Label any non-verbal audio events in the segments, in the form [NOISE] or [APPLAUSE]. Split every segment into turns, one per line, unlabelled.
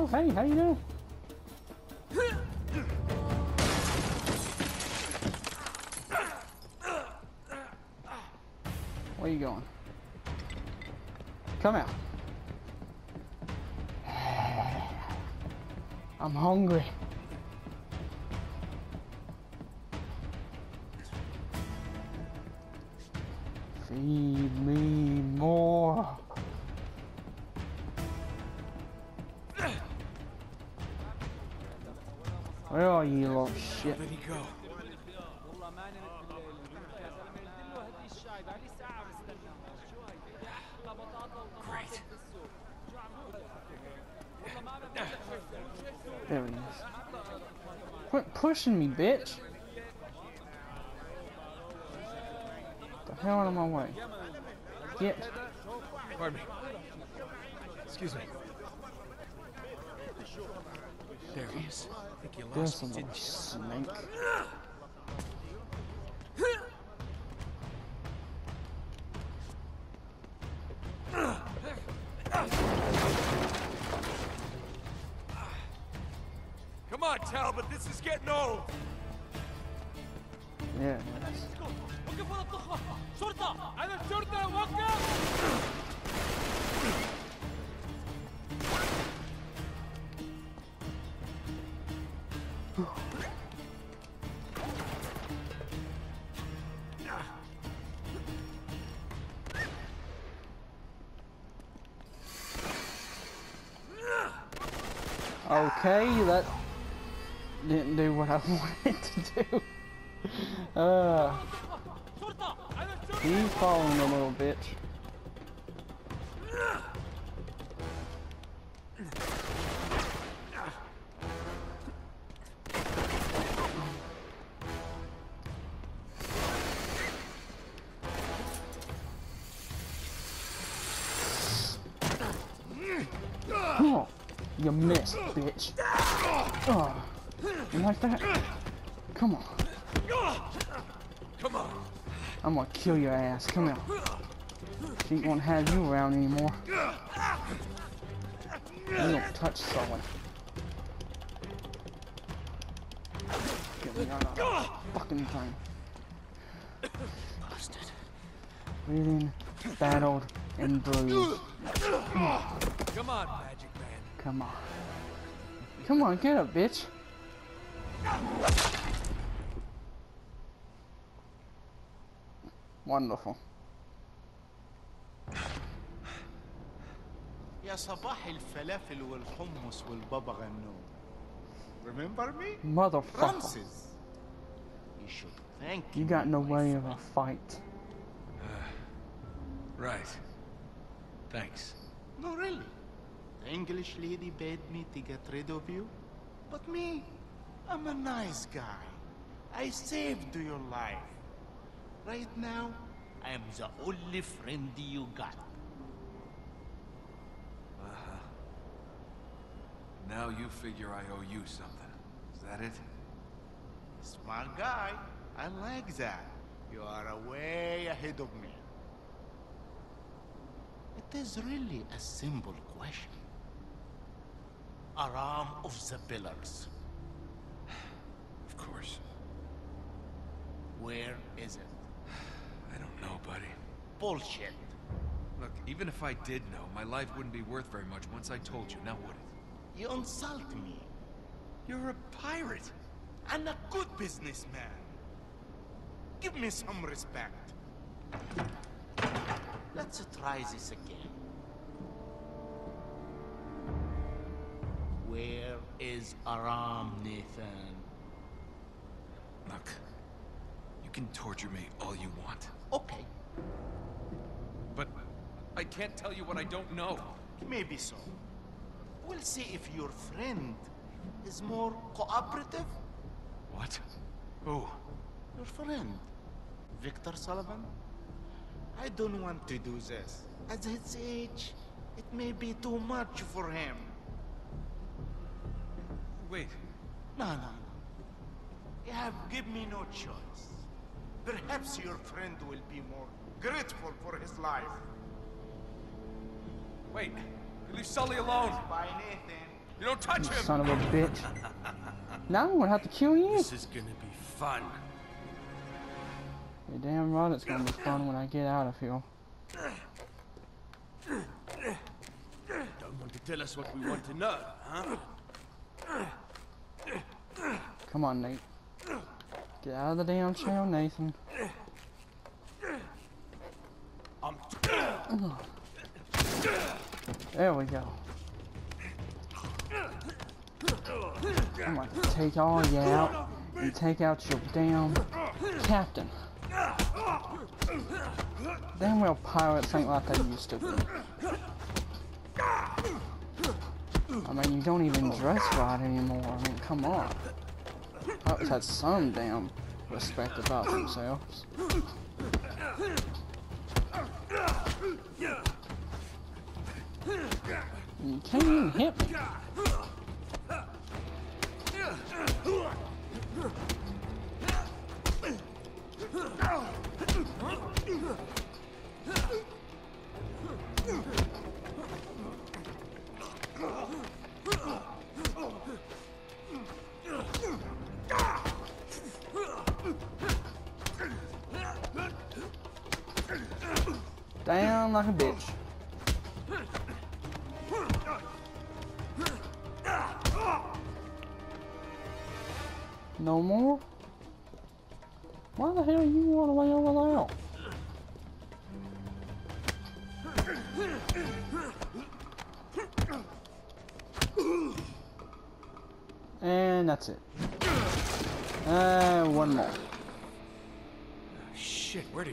Oh, hey, how you doing? Where you going? Come out. [SIGHS] I'm hungry. Feed Oh, you little shit.
Great.
There he is. Quit pushing me, bitch. The hell out of my way. Get.
Pardon me. Excuse me.
There's
lost me,
a
didn't you?
snake. Okay, that didn't do what I [LAUGHS] wanted to do. Uh, he's falling a little bitch. Ass. Come here. She ain't gonna have you around anymore. You don't touch someone. Get me out of the fucking thing.
Busted.
Bleeding, battled, and bruised.
Come on, Magic Man.
Come on. Come on, get up, bitch. Wonderful.
يا صباح الفلافل والحمص والبابا غنوج Remember me?
Motherfucker.
Francis. You should thank
You
me,
got no
my
way of
friend.
a fight.
Right. Thanks.
No, really. The English lady bade me to get rid of you. But me, I'm a nice guy. I saved your life. Right now, I am the only friend you got. Uh-huh.
Now you figure I owe you something. Is that it?
Smart guy. I like that. You are way ahead of me. It is really a simple question. Iram of the Pillars. [SIGHS]
Of course.
Where is it?
I don't know, buddy.
Bullshit.
Look, even if I did know, my life wouldn't be worth very much once I told you, now would it?
You insult me.
You're a pirate.
I'm a good businessman. Give me some respect. Let's try this again. Where is Iram, Nathan?
Look, you can torture me all you want,
Okay,
but I can't tell you what I don't know.
maybe so. We'll see if your friend is more cooperative.
What? Who?
Your friend, Victor Sullivan. I don't want to do this. At his age, it may be too much for him.
Wait,
No, no, no. You have given me no choice. Perhaps your friend will be more grateful for his life.
wait. You leave Sully alone.
Bye, Nathan.
You don't touch
You
him!
son of a bitch. [LAUGHS] Now I'm gonna have to kill you.
This is gonna be fun.
You're damn right it's gonna be fun when I get out of here.
Don't want to tell us what we want to know, huh?
Come on, Nate. Get out of the damn chair, Nathan. There we go. I'm gonna take all you out and take out your damn captain. Damn well pirates ain't like they used to be. I mean, you don't even dress right anymore. I mean, come on. Pirates had some damn respect about themselves. You can't even hit me.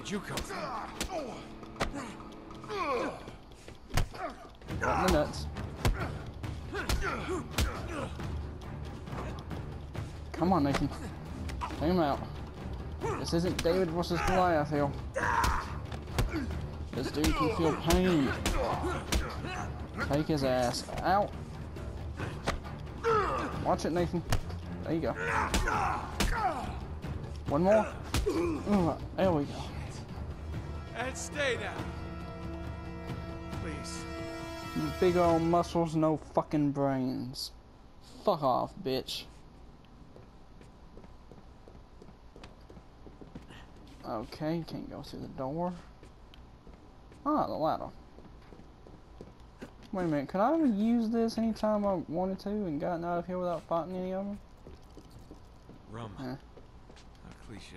Did you come from?
The nuts. Come on, Nathan. Take him out. This isn't David versus Goliath here. This dude can feel pain. Take his ass out. Watch it, Nathan. There you go. One more. There we go.
And stay down. Please.
You big old muscles, no fucking brains. Fuck off, bitch. Okay, can't go through the door. Ah, the ladder. Wait a minute, could I have used this anytime I wanted to and gotten out of here without fighting any of them?
Rum.
Yeah.
A cliche.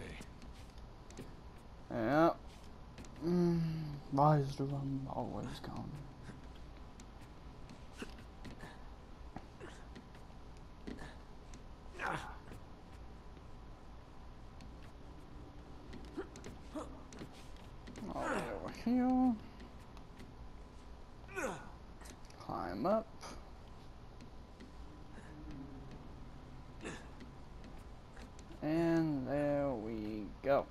Yeah. Why is the rum always gone? Over here. Climb up. And there we go.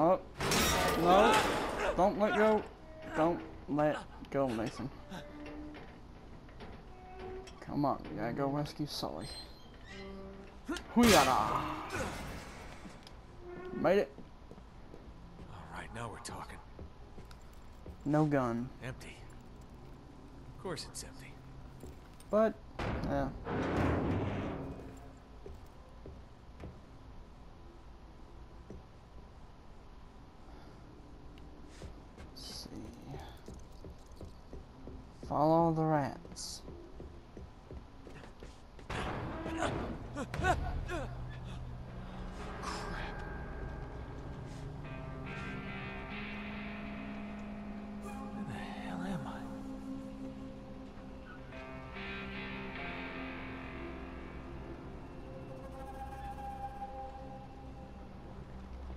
Oh, no. Don't let go. Don't let go, Nathan. Come on, we gotta go rescue Sully. Hooyada! Made it.
All right, now we're talking.
No gun.
Empty. Of course it's empty.
But, yeah. Let's see. Follow the rats.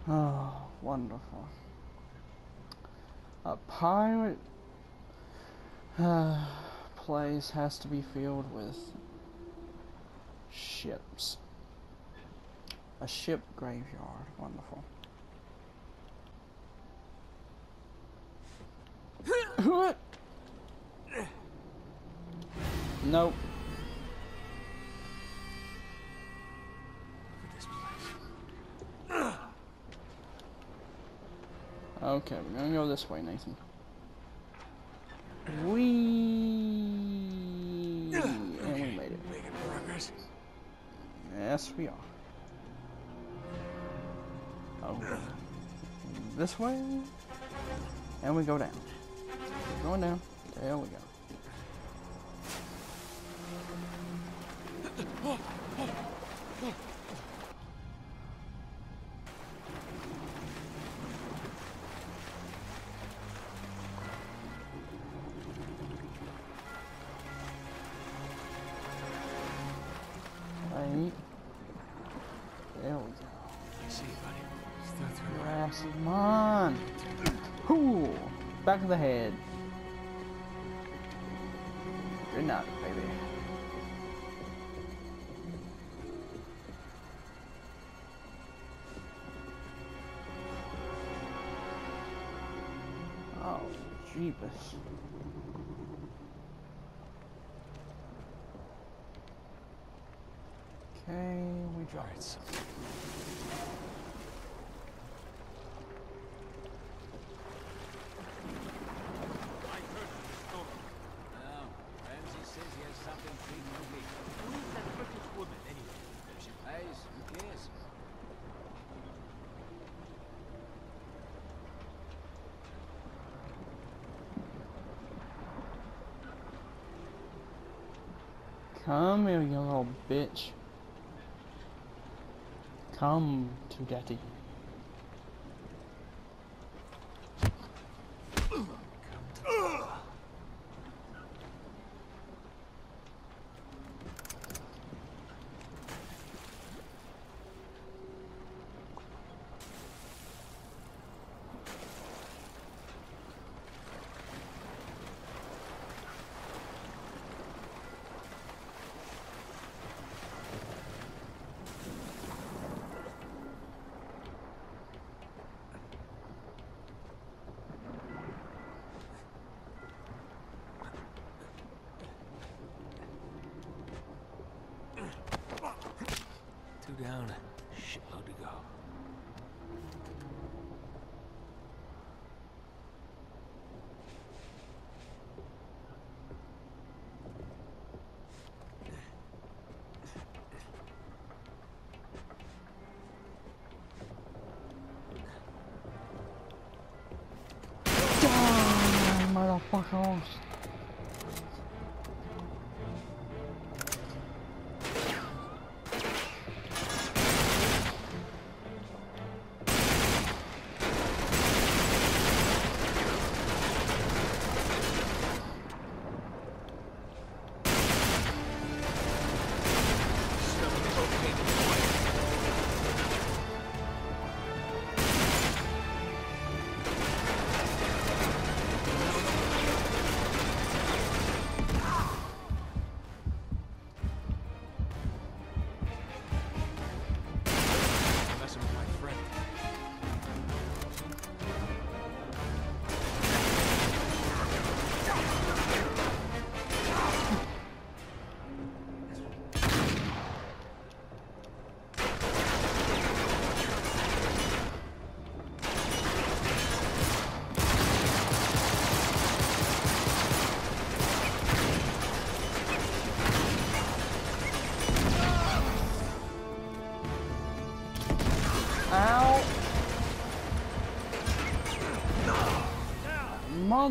Oh, wonderful. A pirate [SIGHS] place has to be filled with ships. A ship graveyard. Wonderful. [COUGHS] nope. Okay, we're gonna go this way, Nathan. We and we made it.
Making progress.
Yes, we are. Oh, this way, and we go down. Going down. There we go.
She pays, who cares?
Come here, you little bitch. Come to daddy.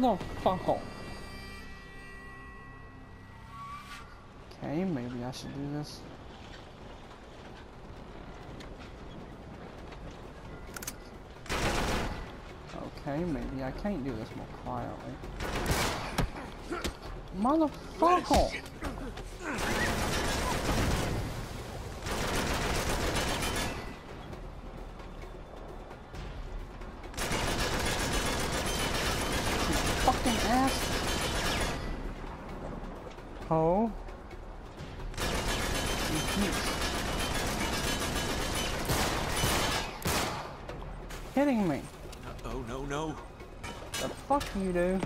Motherfucker. Okay, maybe I should do this. Okay, maybe I can't do this more quietly. Motherfucker! You do?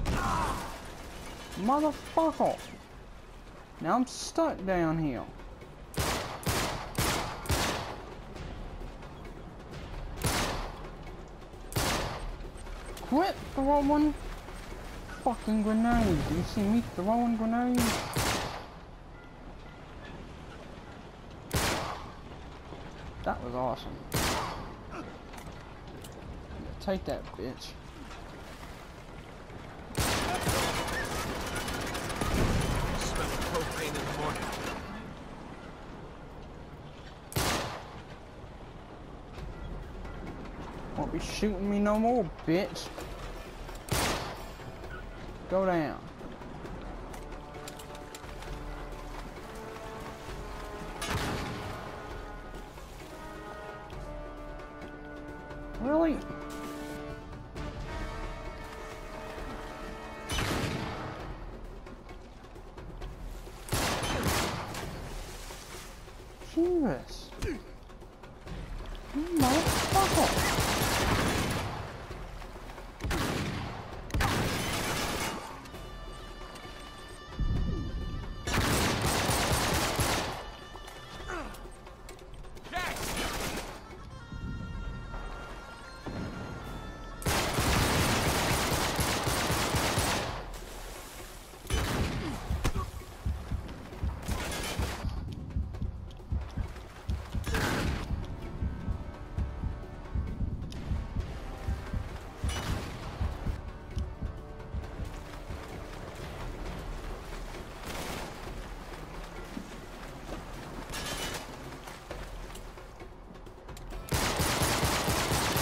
Motherfucker. Now I'm stuck down here. quit throwing one fucking grenades. You see me throwing grenades? That was awesome. Take that, bitch.
Smell of propane in the morning.
Won't be shooting me no more, bitch. Go down.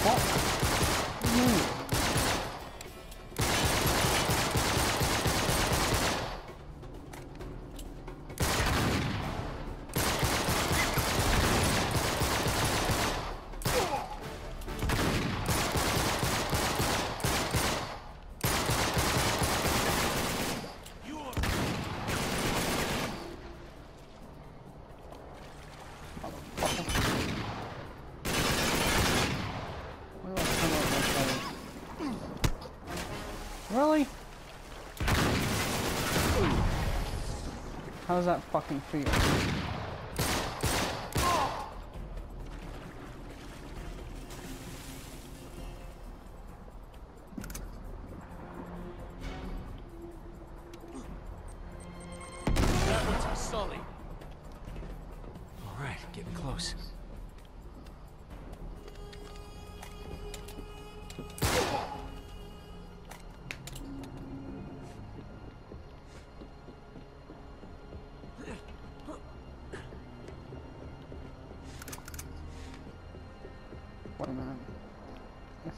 Where How does that fucking feel?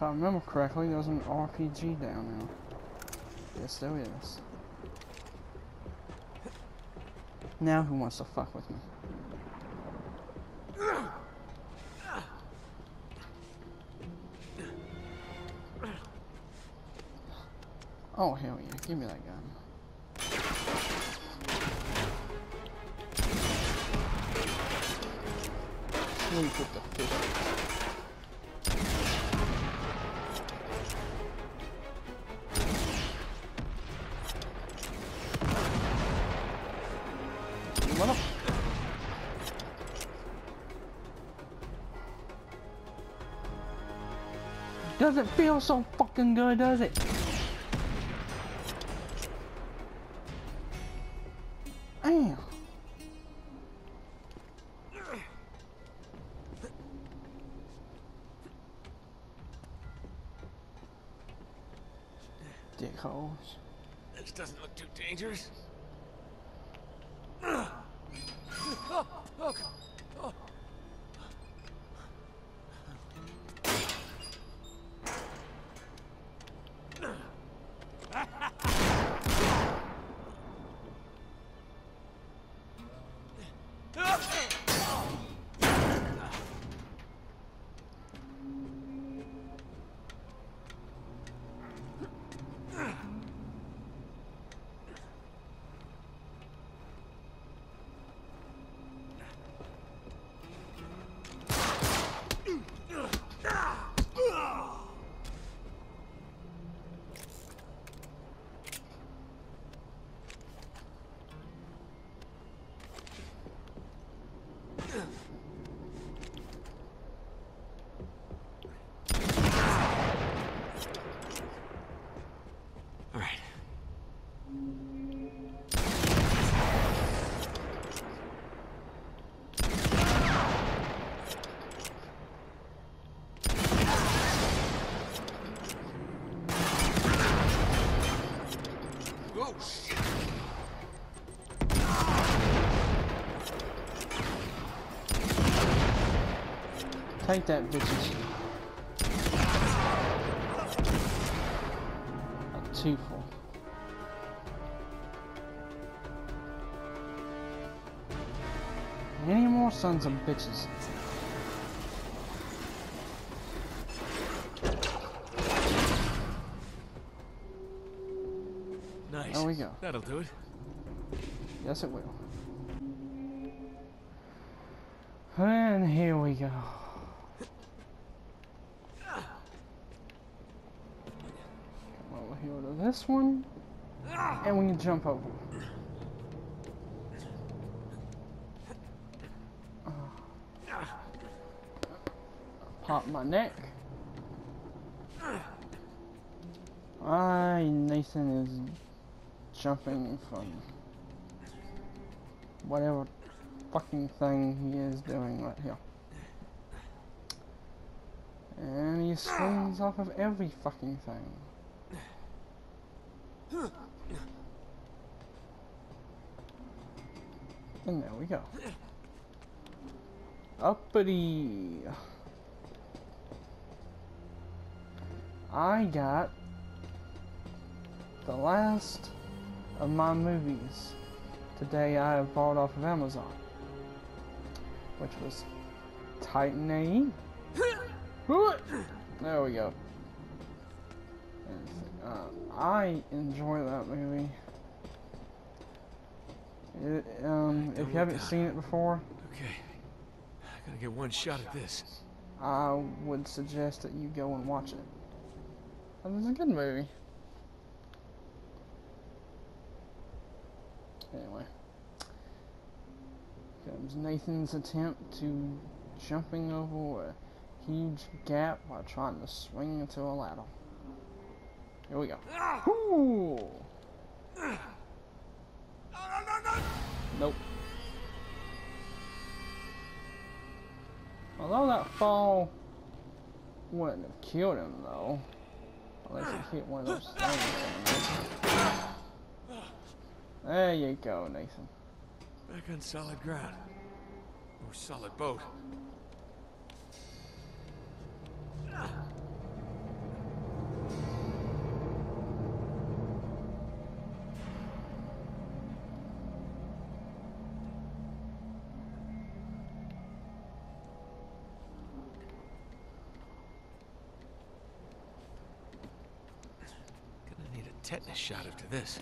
I remember correctly, there's an RPG down there. Yes, there is. Now who wants to fuck with me? Mother- Doesn't feel so fucking good, does it? Damn. Dickholes.
This doesn't look too dangerous.
Take that, bitches. A two full. Any more sons of bitches?
Nice.
There we go.
That'll do it.
Yes, it will. And here we go. Come over here to this one. And we can jump over. Uh, pop my neck. I, Nathan is jumping from whatever fucking thing he is doing right here. And he swings off of every fucking thing. And there we go. Uppity. I got the last of my movies today I have bought off of Amazon, which was Titan AE. [LAUGHS] There we go. Uh, I enjoy that movie. It, um, if you haven't seen it before,
Okay. I gotta get one shot at this.
I would suggest that you go and watch it. It's a good movie. Anyway. Comes Nathan's attempt to jumping over a huge gap while trying to swing into a ladder. Here we go. Ooh. Nope. Although that fall wouldn't have killed him though. Unless he hit one of those things. There you go, Nathan.
Back on solid ground. Or solid boat. Shot after this.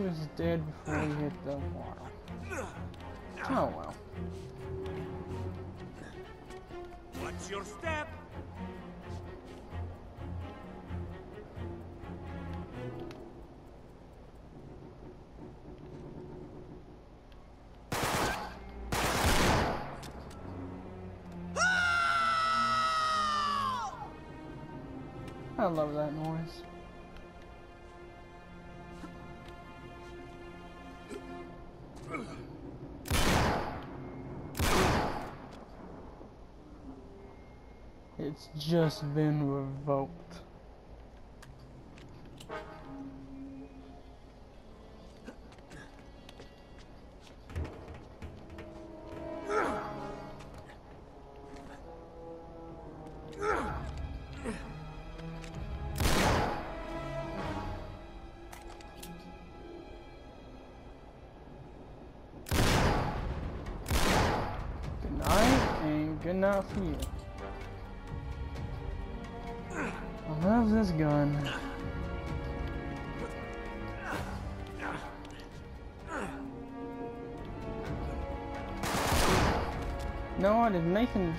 He was dead before he hit the water. Oh well.
What's your step?
I love that noise. Just been revoked.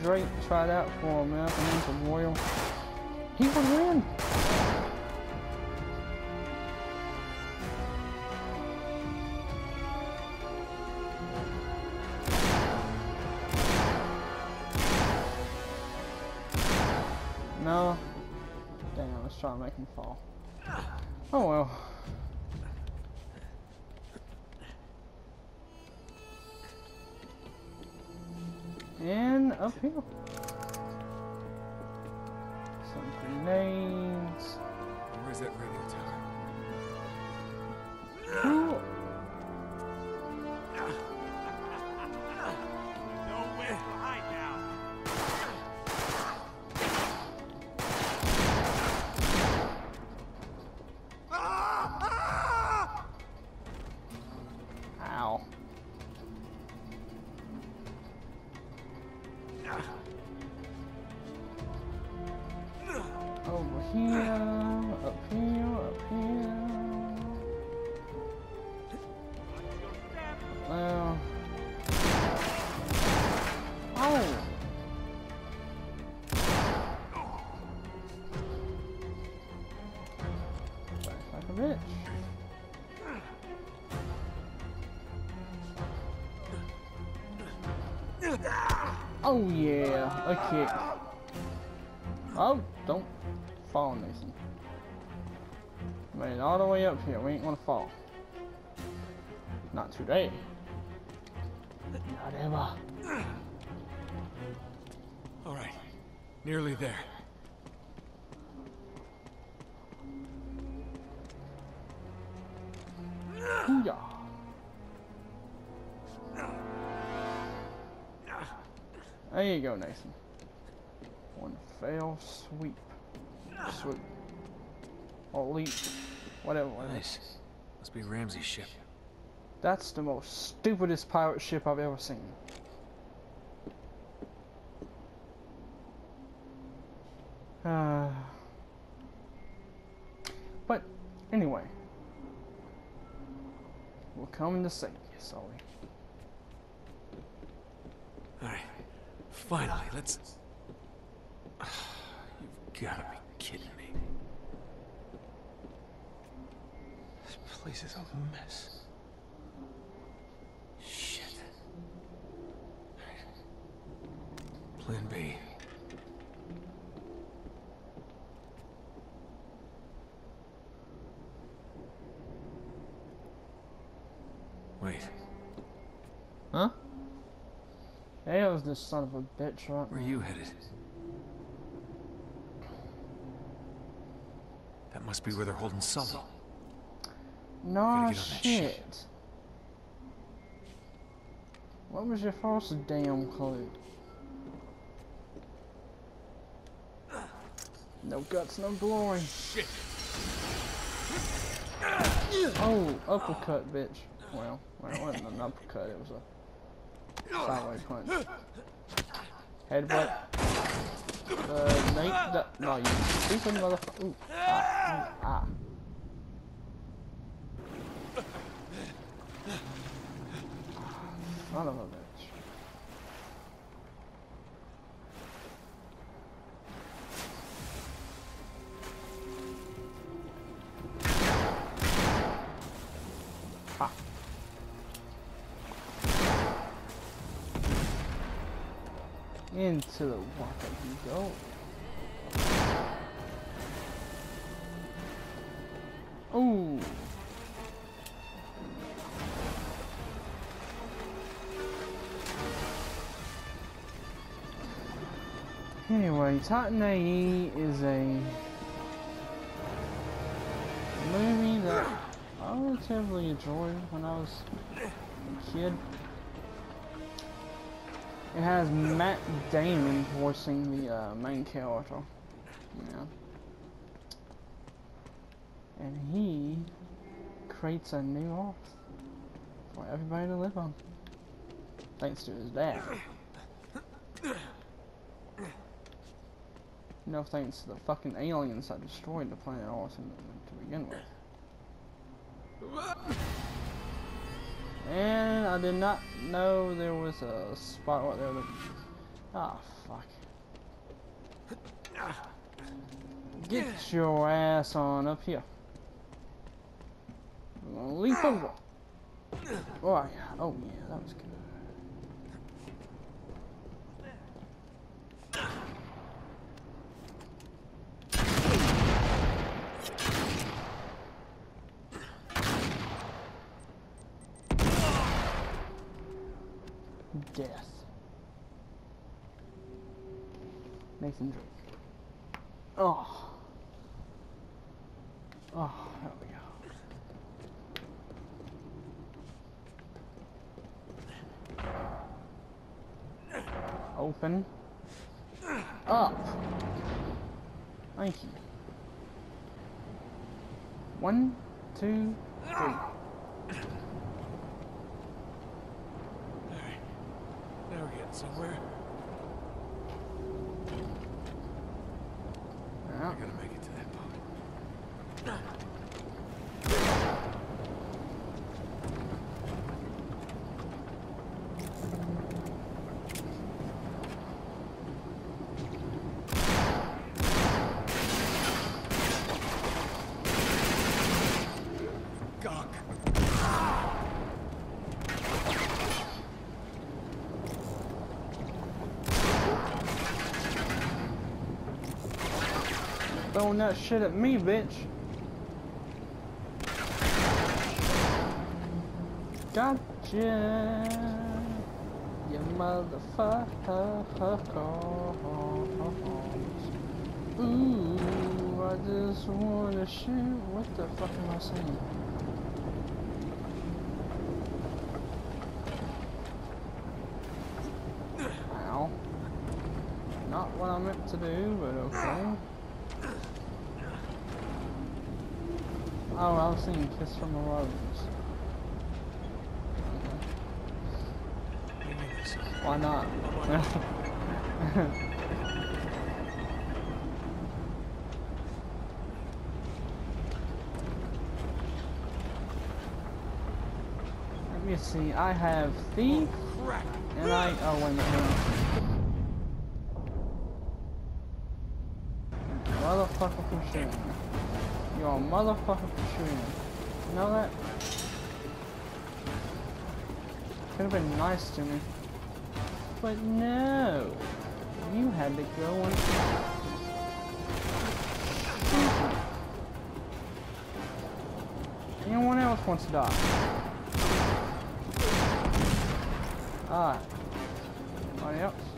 Drake tried out for American Ninja Warrior, he would win. And uphill. Oh yeah, a kick. Oh, don't fall, Nathan. Made it all the way up here. We ain't gonna fall. Not today. Not ever.
All right. Nearly there.
Go, Nathan. One fail sweep. Sweep. Or leap. Whatever.
Nice. Must be Ramsey's ship.
That's the most stupidest pirate ship I've ever seen. Uh, [SIGHS] but anyway, we're coming to save you, Sully.
All right. Finally, let's. [SIGHS] You've got to be kidding me. This place is a mess. Shit. Plan B. Wait,
Huh? Hey, it was this son of a bitch, right?
where are you headed? That must be where they're holding Sully.
No
Gotta get on that shit.
shit. What was your first damn clue? No guts, no glory.
Shit.
Oh, uppercut, bitch. Well, well, it wasn't an uppercut, it was a sideways punch. [LAUGHS] Headbutt. Uh, Nate, [LAUGHS] that, no, you stupid motherfucker. Ooh, ah, ooh, ah. [LAUGHS] Son of a bitch. Into the water you go. Ooh. Anyway, Titan AE is a movie that I relatively enjoyed when I was a kid. It has Matt Damon voicing the uh, main character. Yeah. And he creates a new earth for everybody to live on. Thanks to his dad. No thanks to the fucking aliens that destroyed the planet Earth to begin with. And I did not know there was a spot right there. Ah, fuck. Get your ass on up here. Leap over. Oh yeah, oh yeah, that was good. Death. Mason Drake. Oh. Oh, there we go. Open. Up. Thank you. One, two, three.
Alright. Now we're getting somewhere.
Yeah.
I gotta make it to that boat.
Throwing that shit at me, bitch. Gotcha. You motherfuckers. Ooh, I just wanna shoot. What the fuck am I saying? Ow. Not what I meant to do, but okay. Oh, I was singing Kiss from a Rose.
Give me this.
Why not? [LAUGHS] Let me see. I have thief, and I. Oh wait a minute. Motherfucker for shooting. You're a motherfucker for. You know that? Could have been nice to me. But no. You had to go and. Anyone else wants to die? Alright. Anybody else?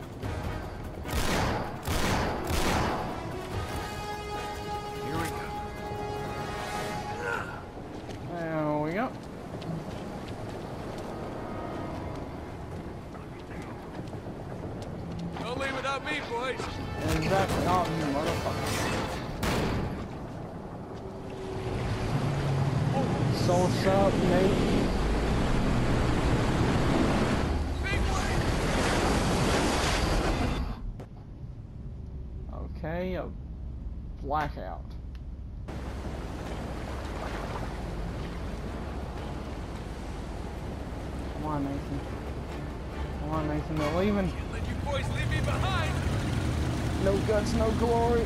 Exactly. Oh, you motherfucker. So what's up, Nate? Okay, a blackout. Come on, Nathan. Come on, Nathan. They're leaving.
Can't let you boys leave me behind.
Guts, no glory.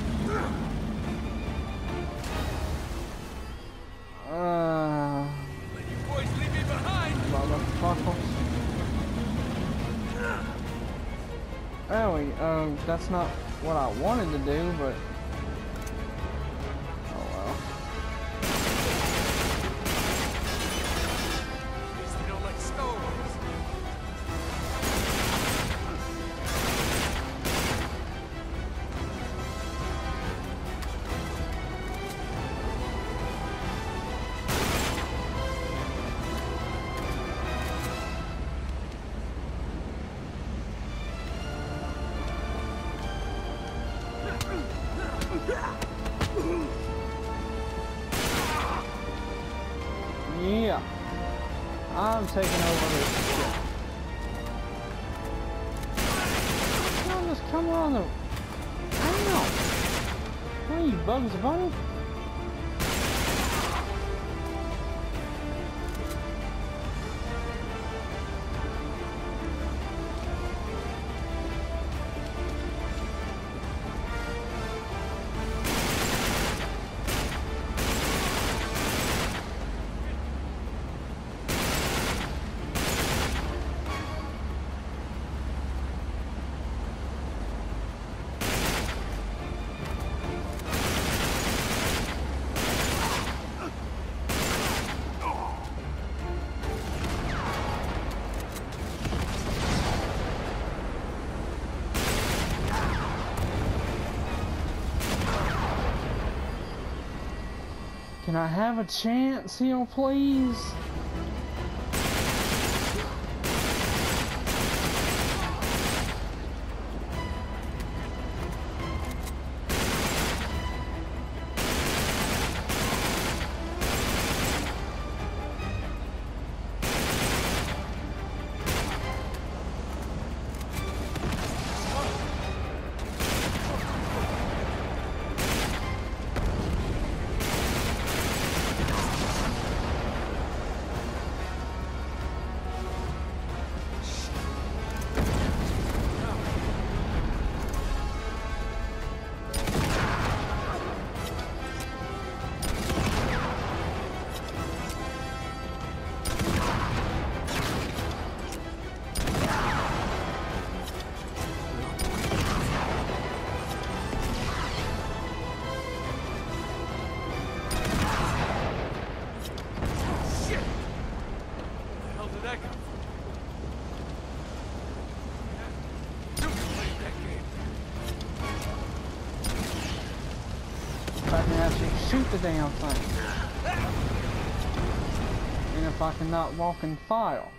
Uh,
Let you boys leave me behind.
motherfuckers. Oh, we- uh, that's not what I wanted to do, but. taking over this ship. Come on, just come on. I know. Why are you, bugs about? Can I have a chance here, please? shoot the damn thing. In a fucking not walking file.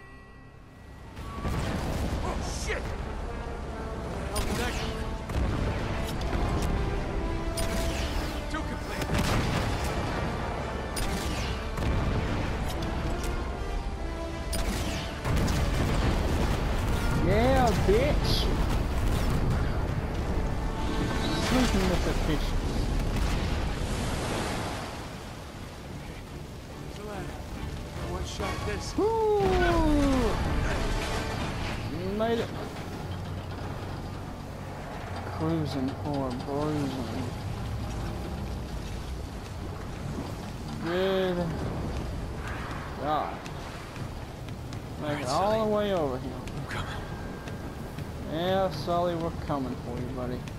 coming
for you, buddy.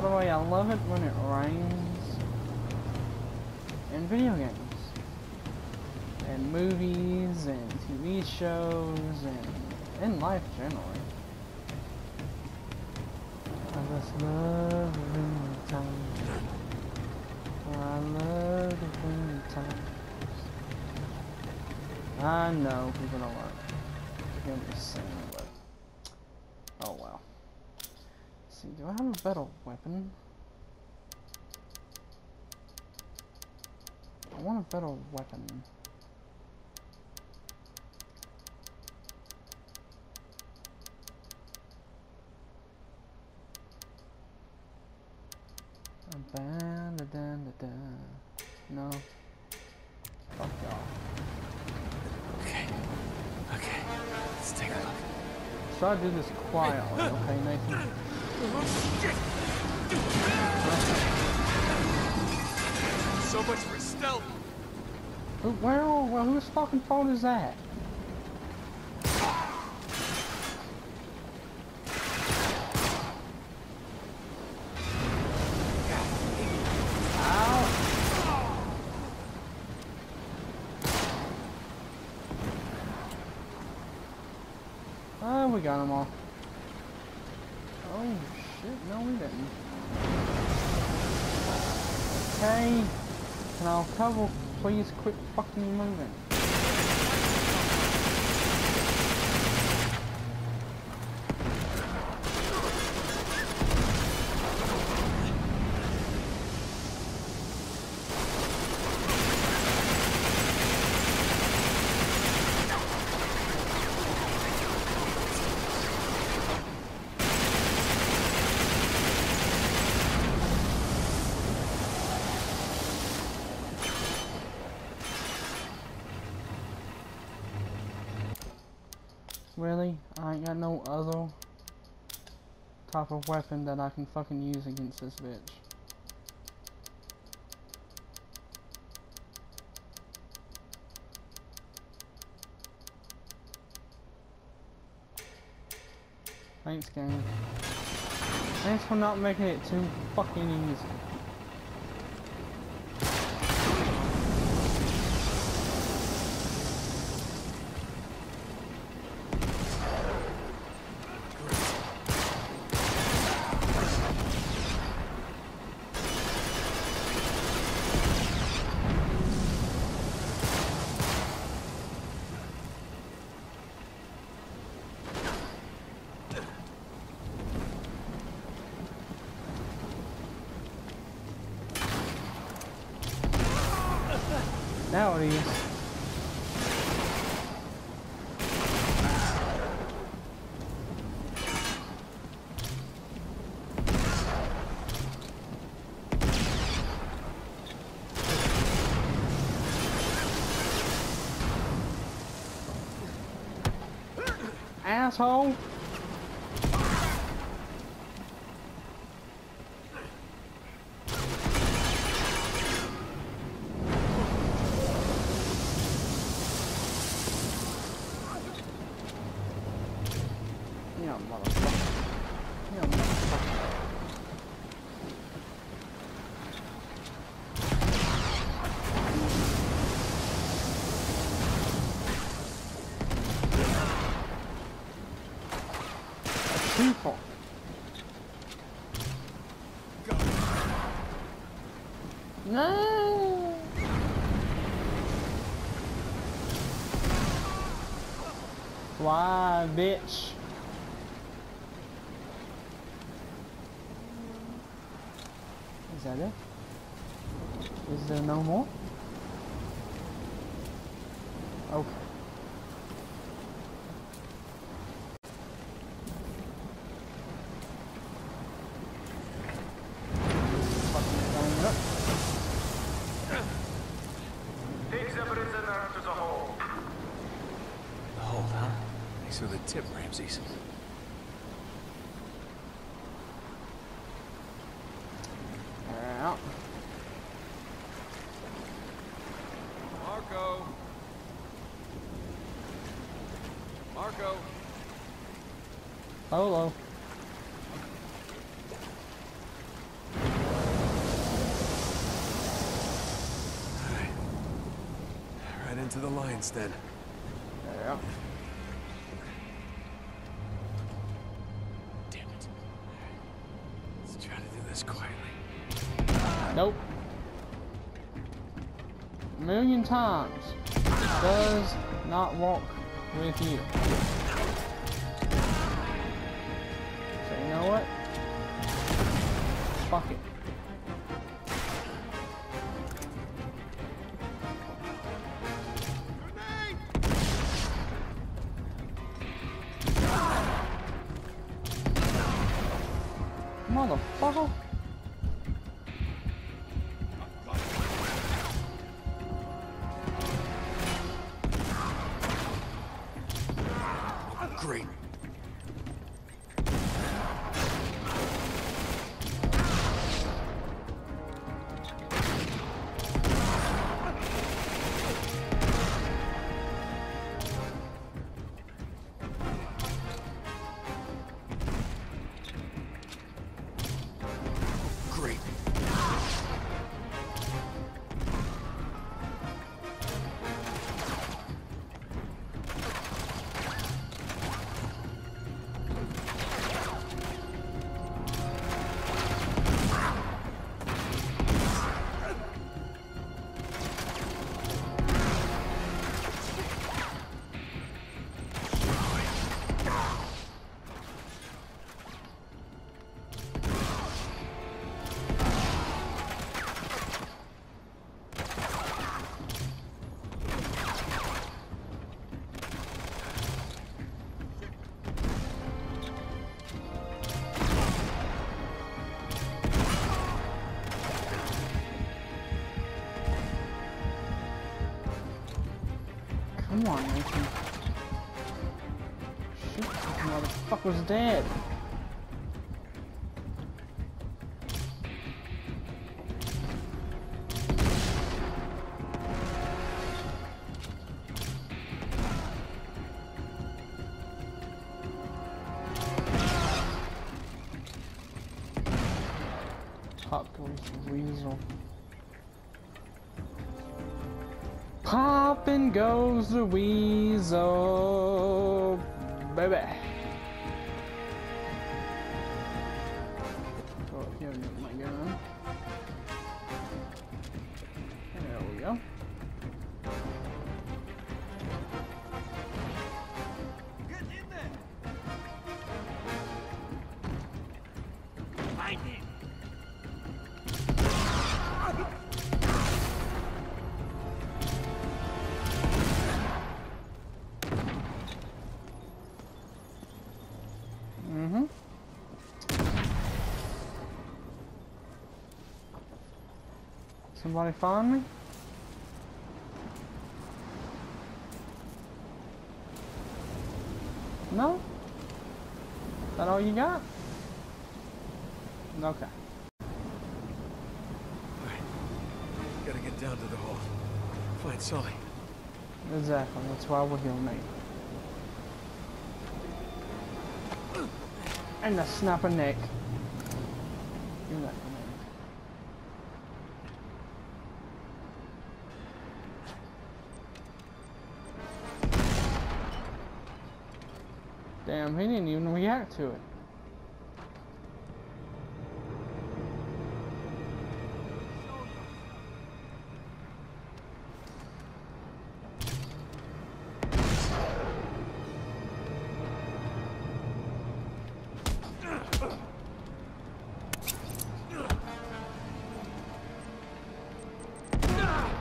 by the way, I love it when it rains in video games, and movies, and TV shows, and in life. happen. I want a better weapon. No. Fuck y'all. Okay. Okay.
Let's take a look.
Try to do this quietly. [LAUGHS]
much for stealth.
Where, well, whose fucking fault is that? Oh, we got them all. Oh, shit, no we didn't. Okay. Now, couple, please quit fucking moving. Really? I ain't got other type of weapon that I can fucking use against this bitch. Thanks, game. Thanks for not making it too fucking easy. Now it is. Asshole! Yeah, motherfucker. Yeah, motherfucker. That's people. No. Why, bitch? Is that it? Is there no more? Okay. Fucking going up.
Takes the prisoner to the hole.
The hold, huh? Thanks for the tip, Rameses.
Yeah.
Marco. Marco.
Hello.
Alright. Right into the lion's den.
Yeah.
Damn it. Let's try to do this quietly.
Nope. A million times. Does not walk with you. Motherfucker's dead. Weasel. Poppin' goes the weasel, Somebody find me? No? Is that all you got? Okay.
Alright. Gotta get down to the hall. Find Sully.
Exactly. That's why we're here, mate. And the snapper neck. Damn, he didn't even react to it.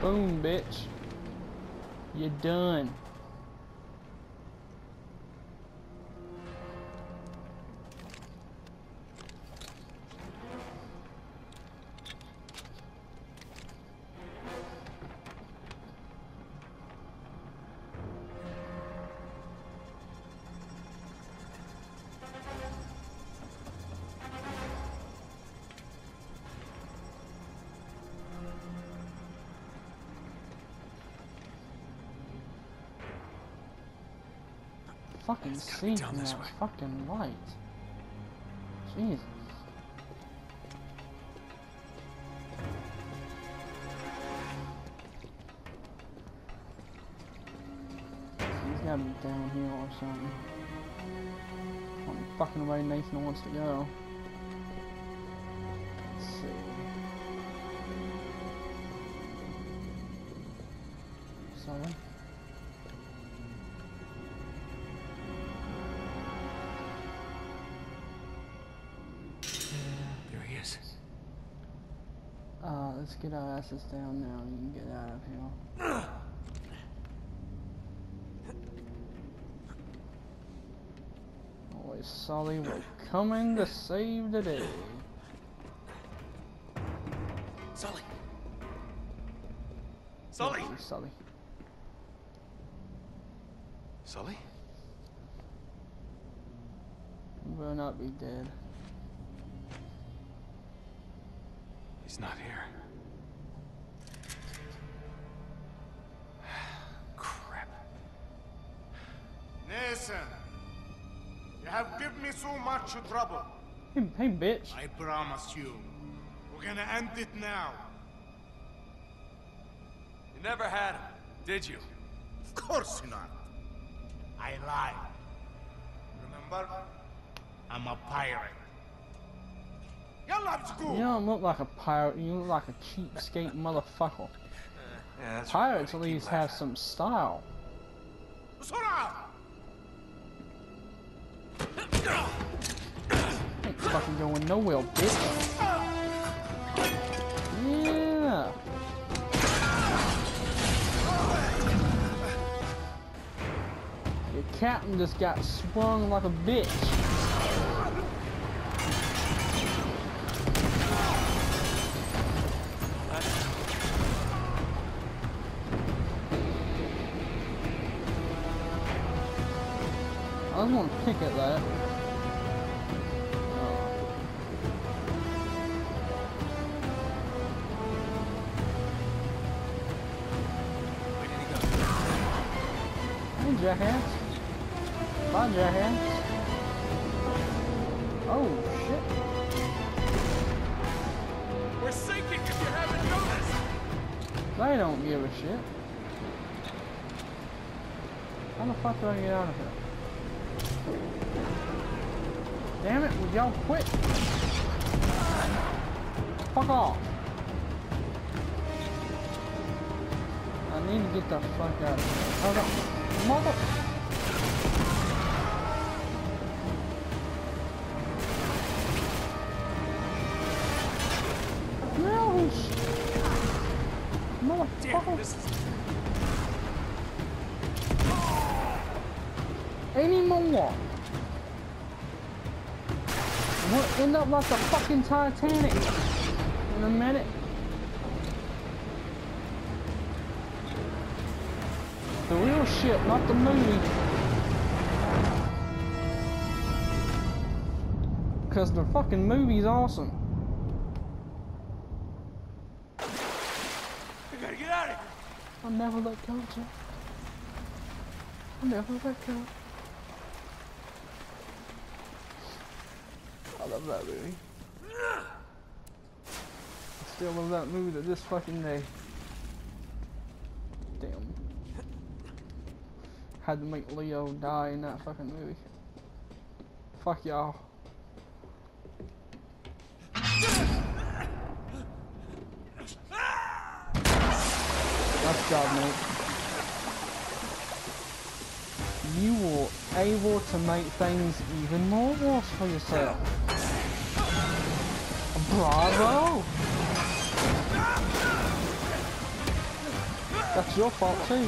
Boom, bitch. You're done. Fucking
It's gotta be
see
down
in
this
that
way.
fucking light. Jesus. He's gotta be down here or something. I'm fucking way Nathan wants to go. Asses down now and you can get out of here. Always Sully, we're coming to save the day.
Sully! Sully!
Hey, Sully.
Sully?
You will not be dead.
He's not here.
So much trouble.
Hey, hey, bitch.
I promise you, we're gonna end it now.
You never had him, did you?
Of course not. I lied. Remember? I'm a pirate. Yalla, go.
You don't look like a pirate. You look like a cheapskate [LAUGHS] motherfucker.
Uh, yeah,
Pirates at
right. Keep
least have some style. Ain't fucking going nowhere, bitch. Yeah. Your captain just got swung like a bitch. They don't give a shit. How the fuck do I get out of here? Damn it, would y'all quit? Fuck off. I need to get the fuck out of here. Hold. Mother... up like the fucking Titanic in a minute. The real ship, not the movie. Cause the fucking movie's awesome.
We gotta get out of here!
I'll never let go, Jack. I'll never let go. Love that movie. I still love that movie to this fucking day. Damn. Had to make Leo die in that fucking movie. Fuck y'all. Nice job, mate. You were able to make things even more worse for yourself. Bravo! That's your fault too.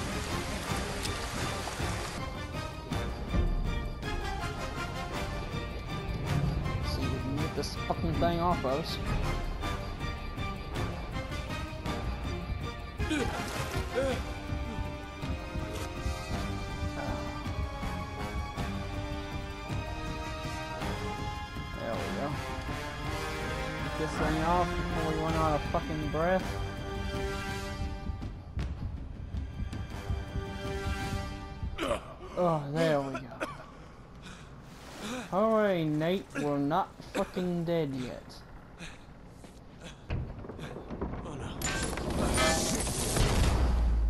If we can get this fucking thing off us. Off before we run out of fucking breath. Oh, there we go. Alright, Nate, we're not fucking dead yet.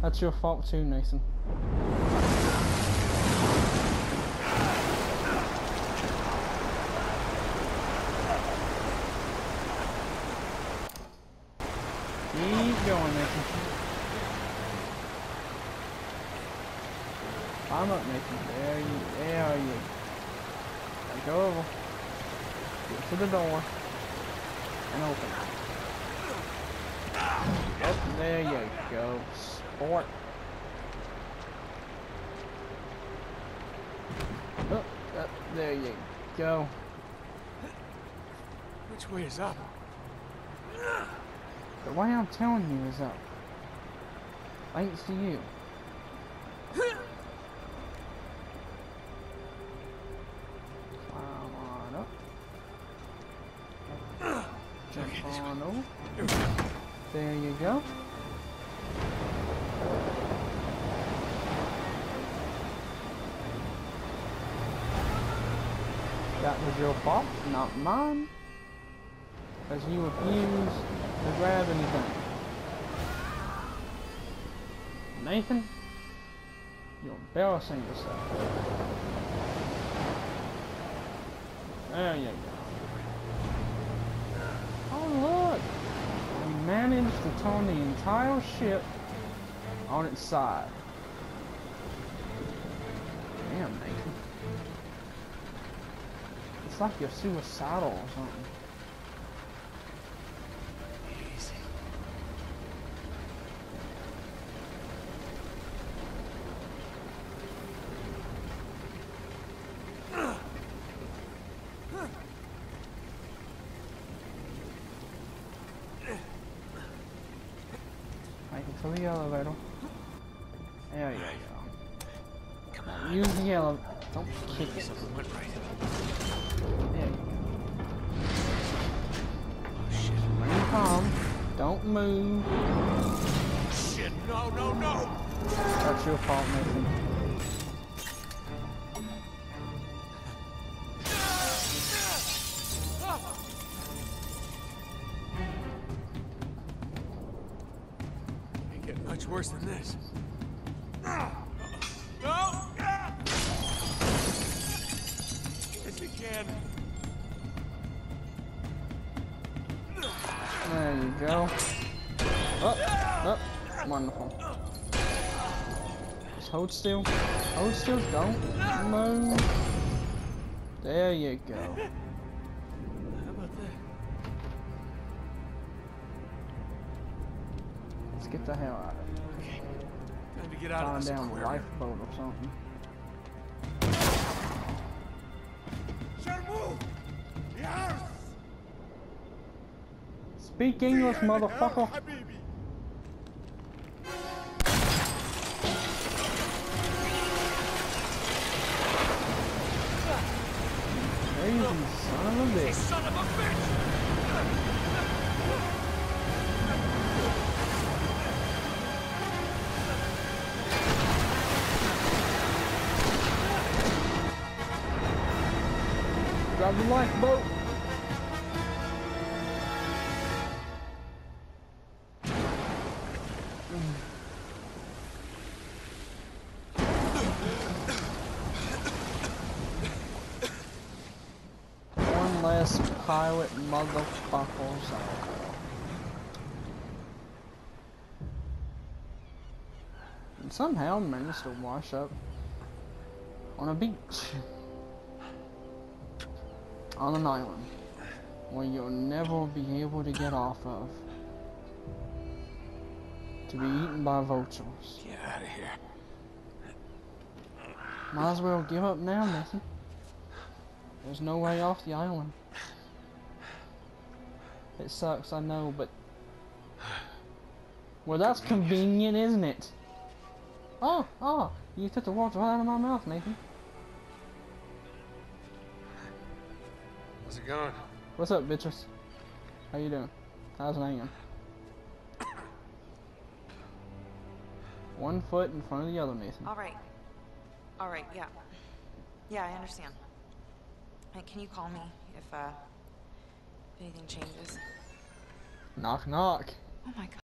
That's your fault too, Nathan. Going, Nathan. Climb up, Nathan. There you, there you. Now go over. Get to the door. And open it. Yep, there you go. Sport. Oh, uh, there you go.
Which way is up?
The way I'm telling you is up. Thanks to you. Climb on up. Jump on over. There you go. That was your fault, not mine. Because you refused to grab anything. Nathan, you're embarrassing yourself. There you go. Oh look! We managed to turn the entire ship on its side. Damn, Nathan. It's like you're suicidal or something. Hold still. Hold still. Don't move. There you go.
How about that?
Let's get the hell out of here.
Time to get out of
Find
this
down
aquarium.
lifeboat or something.
Sharmu! Yes!
Speak English, motherfucker. Motherfuckers out there. And somehow managed to wash up on a beach. on an island where you'll never be able to get off of to be eaten by vultures.
Get out of here.
Might as well give up now, Nathan. There's no way off the island. It sucks, I know, but [SIGHS] well, that's convenient, isn't it? Oh, oh, you took the words right out of my mouth, Nathan.
How's it going?
What's up, bitches? How you doing? How's it hanging? [COUGHS] One foot in front of the other, Nathan.
All right. All right, yeah. Yeah, I understand. Hey, can you call me if, uh, if anything changes?
Knock, knock.
Oh my god.